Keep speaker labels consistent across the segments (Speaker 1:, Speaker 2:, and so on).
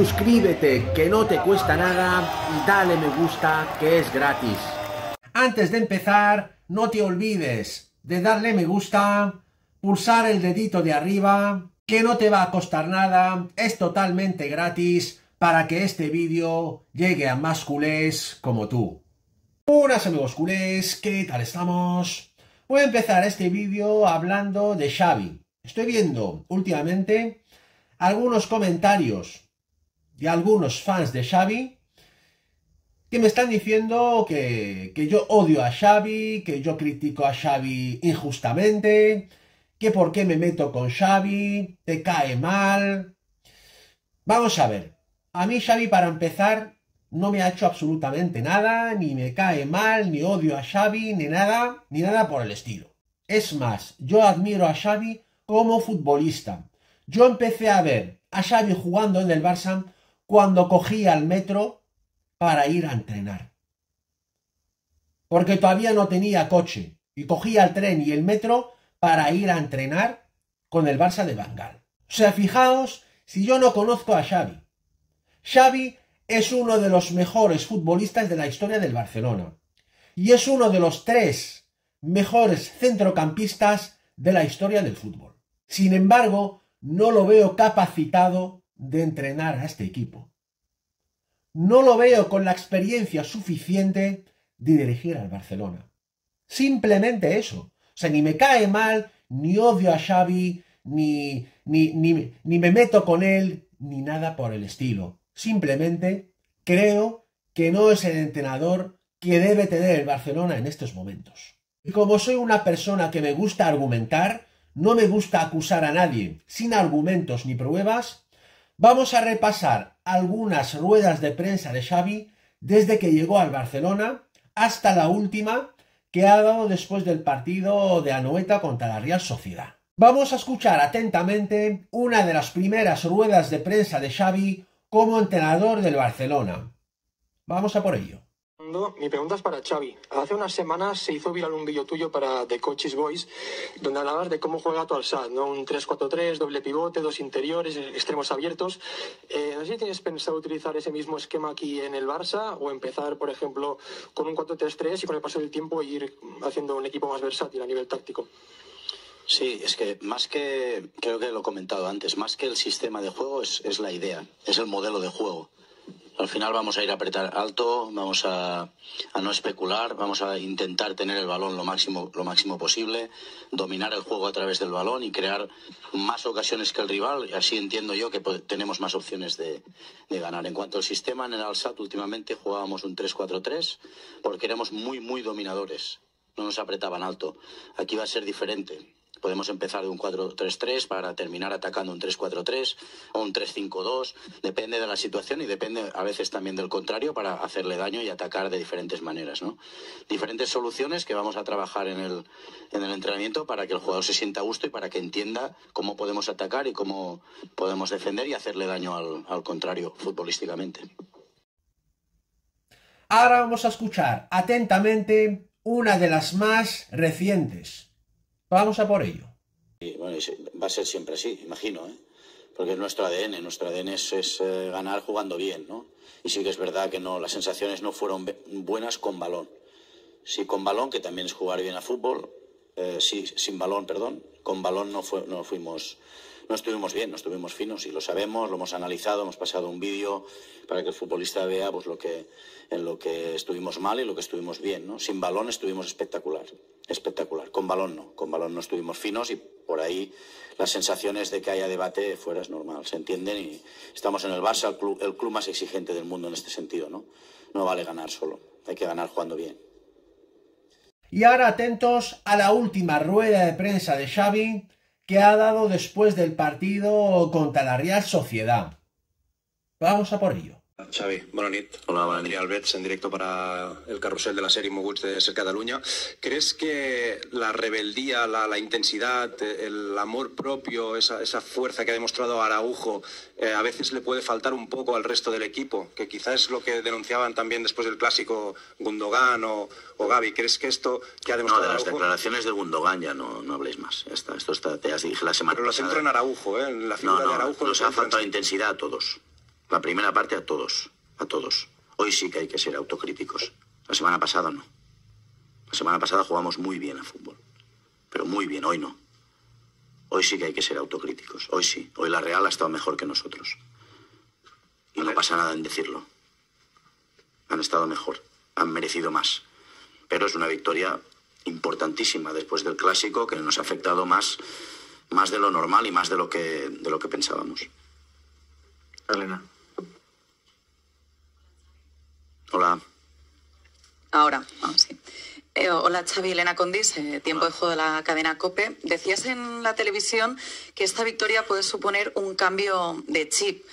Speaker 1: suscríbete que no te cuesta nada dale me gusta que es gratis. Antes de empezar, no te olvides de darle me gusta, pulsar el dedito de arriba, que no te va a costar nada, es totalmente gratis para que este vídeo llegue a más culés como tú. Buenas amigos culés, ¿qué tal estamos? Voy a empezar este vídeo hablando de Xavi. Estoy viendo últimamente algunos comentarios de algunos fans de Xavi que me están diciendo que, que, yo odio a Xavi, que yo critico a Xavi injustamente, que por qué me meto con Xavi, te cae mal. Vamos a ver, a mí Xavi para empezar no me ha hecho absolutamente nada, ni me cae mal, ni odio a Xavi, ni nada, ni nada por el estilo. Es más, yo admiro a Xavi como futbolista. Yo empecé a ver a Xavi jugando en el Barça cuando cogía el metro para ir a entrenar. Porque todavía no tenía coche y cogía el tren y el metro para ir a entrenar con el Barça de Bangal. O sea, fijaos si yo no conozco a Xavi. Xavi es uno de los mejores futbolistas de la historia del Barcelona y es uno de los tres mejores centrocampistas de la historia del fútbol. Sin embargo, no lo veo capacitado de entrenar a este equipo. No lo veo con la experiencia suficiente de dirigir al Barcelona. Simplemente eso. O sea, ni me cae mal, ni odio a Xavi, ni, ni, ni, ni me meto con él, ni nada por el estilo. Simplemente creo que no es el entrenador que debe tener el Barcelona en estos momentos. Y como soy una persona que me gusta argumentar, no me gusta acusar a nadie sin argumentos ni pruebas, Vamos a repasar algunas ruedas de prensa de Xavi desde que llegó al Barcelona hasta la última que ha dado después del partido de Anoeta contra la Real Sociedad. Vamos a escuchar atentamente una de las primeras ruedas de prensa de Xavi como entrenador del Barcelona. Vamos a por ello.
Speaker 2: Mi pregunta es para Xavi. Hace unas semanas se hizo viral un vídeo tuyo para The Coaches Voice donde hablabas de cómo juega tu Alsat, ¿no? Un 3-4-3, doble pivote, dos interiores, extremos abiertos. Eh, no sé si tienes pensado utilizar ese mismo esquema aquí en el Barça o empezar, por ejemplo, con un 4-3-3 y con el paso del tiempo ir haciendo un equipo más versátil a nivel táctico.
Speaker 3: Sí, es que más que, creo que lo he comentado antes, más que el sistema de juego es la idea, es el modelo de juego. Al final vamos a ir a apretar alto, vamos a, no especular, vamos a intentar tener el balón lo máximo, lo máximo posible, dominar el juego a través del balón y crear más ocasiones que el rival. Y así entiendo yo que tenemos más opciones de, ganar. En cuanto al sistema, en el Alsat últimamente jugábamos un 3-4-3 porque éramos muy, muy dominadores. No nos apretaban alto. Aquí va a ser diferente Podemos empezar de un 4-3-3 para terminar atacando un 3-4-3 o un 3-5-2. Depende de la situación y depende a veces también del contrario para hacerle daño y atacar de diferentes maneras. ¿no? Diferentes soluciones que vamos a trabajar en el, en el entrenamiento para que el jugador se sienta a gusto y para que entienda cómo podemos atacar y cómo podemos defender y hacerle daño al, al contrario futbolísticamente.
Speaker 1: Ahora vamos a escuchar atentamente una de las más recientes Vamos a por ello.
Speaker 3: bueno, va a ser siempre así, imagino, ¿eh? porque es nuestro ADN, nuestro ADN es, eh, ganar jugando bien, ¿no? Y sí que es verdad que no, las sensaciones no fueron buenas con balón. Sí con balón, que también es jugar bien a fútbol, eh, sí, sin balón, perdón, con balón no, no fuimos no estuvimos bien, no estuvimos finos y lo sabemos, lo hemos analizado, hemos pasado un vídeo para que el futbolista vea pues, lo que, en lo que estuvimos mal y lo que estuvimos bien. ¿no? Sin balón estuvimos espectacular, espectacular. Con balón no, con balón no estuvimos finos y por ahí las sensaciones de que haya debate fuera es normal, se entienden y estamos en el Barça, el club, el club más exigente del mundo en este sentido. ¿no? no vale ganar solo, hay que ganar jugando bien.
Speaker 1: Y ahora atentos a la última rueda de prensa de Xavi que ha dado después del partido contra la Real Sociedad. Vamos a por ello.
Speaker 4: Xavi, bona nit. Hola, bona nit. Albets, en directo para el carrusel de la serie Moguts de Ser Cataluña. ¿Crees que la rebeldía, la, la intensidad, el amor propio, esa, esa, fuerza que ha demostrado Araujo, eh, a veces le puede faltar un poco al resto del equipo? Que quizás es lo que denunciaban también después del clásico Gundogan o, o Gaby. ¿Crees que esto que ha demostrado
Speaker 3: No, de las
Speaker 4: Araujo...
Speaker 3: declaraciones de Gundogan ya no, no habléis más. Ya está, esto está, te ya dije la semana
Speaker 4: Pero
Speaker 3: pasada.
Speaker 4: centro en Araujo, ¿eh? en la figura
Speaker 3: no, no,
Speaker 4: de Araujo.
Speaker 3: Nos ha faltado intensidad a todos. La primera parte a todos, a todos. Hoy sí que hay que ser autocríticos. La semana pasada no. La semana pasada jugamos muy bien a fútbol. Pero muy bien, hoy no. Hoy sí que hay que ser autocríticos. Hoy sí. Hoy la Real ha estado mejor que nosotros. Y no pasa nada en decirlo. Han estado mejor. Han merecido más. Pero es una victoria importantísima después del clásico que nos ha afectado más, más de lo normal y más de lo que, de lo que pensábamos.
Speaker 4: Elena.
Speaker 3: Hola.
Speaker 5: Ahora, ah, sí. Eh, hola Xavi, Elena Condis, eh, tiempo de juego de la cadena COPE. Decías en la televisión que esta victoria puede suponer un cambio de chip.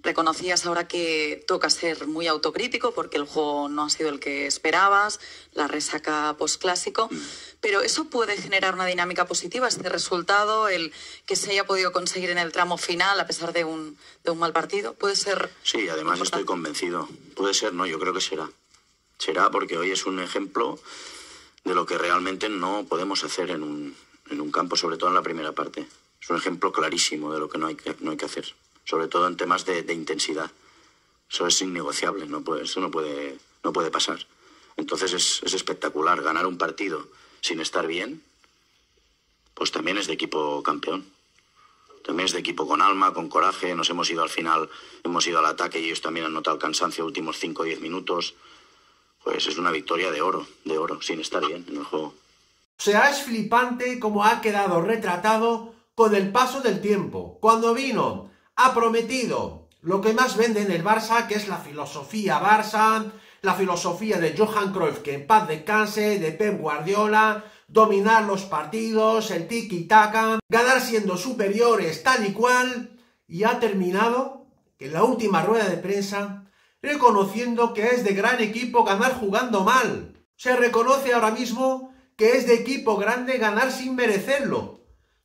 Speaker 5: Reconocías ahora que toca ser muy autocrítico porque el juego no ha sido el que esperabas, la resaca postclásico, pero eso puede generar una dinámica positiva, este resultado, el que se haya podido conseguir en el tramo final a pesar de un, de un mal partido, puede ser...
Speaker 3: Sí, además estoy convencido. Puede ser, no, yo creo que será. Será porque hoy es un ejemplo de lo que realmente no podemos hacer en un, en un campo, sobre todo en la primera parte. Es un ejemplo clarísimo de lo que no hay que, no hay que hacer, sobre todo en temas de, intensidad. Eso es innegociable, no puede, eso no puede, no puede pasar. Entonces es, es espectacular ganar un partido sin estar bien, pues también es de equipo campeón. También es de equipo con alma, con coraje. Nos hemos ido al final, hemos ido al ataque y ellos también han notado el cansancio últimos 5 o 10 minutos pues es una victoria de oro, de oro, sin estar bien en el juego.
Speaker 1: O sea, es flipante como ha quedado retratado con el paso del tiempo. Cuando vino, ha prometido lo que más vende en el Barça, que es la filosofía Barça, la filosofía de Johan Cruyff, que en paz descanse, de Pep Guardiola, dominar los partidos, el tiki-taka, ganar siendo superiores tal y cual, y ha terminado, en la última rueda de prensa, reconociendo que es de gran equipo ganar jugando mal. Se reconoce ahora mismo que es de equipo grande ganar sin merecerlo.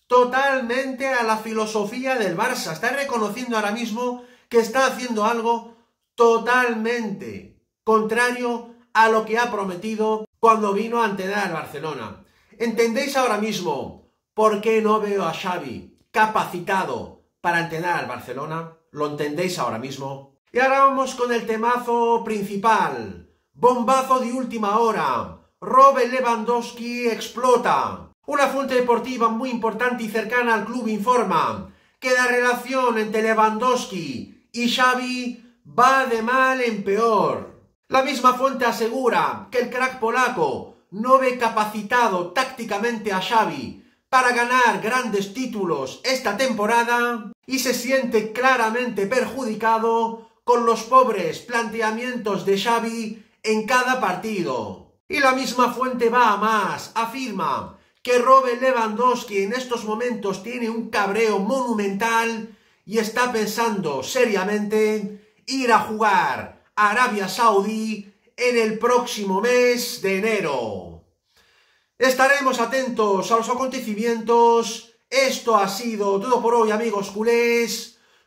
Speaker 1: Totalmente a la filosofía del Barça. Está reconociendo ahora mismo que está haciendo algo totalmente contrario a lo que ha prometido cuando vino a entrenar al Barcelona. ¿Entendéis ahora mismo por qué no veo a Xavi capacitado para entrenar al Barcelona? ¿Lo entendéis ahora mismo? Y ahora vamos con el temazo principal. Bombazo de última hora. Robert Lewandowski explota. Una fuente deportiva muy importante y cercana al club informa que la relación entre Lewandowski y Xavi va de mal en peor. La misma fuente asegura que el crack polaco no ve capacitado tácticamente a Xavi para ganar grandes títulos esta temporada y se siente claramente perjudicado con los pobres planteamientos de Xavi en cada partido. Y la misma fuente va a más, afirma que Robert Lewandowski en estos momentos tiene un cabreo monumental y está pensando seriamente ir a jugar a Arabia Saudí en el próximo mes de enero. Estaremos atentos a los acontecimientos. Esto ha sido todo por hoy, amigos culés.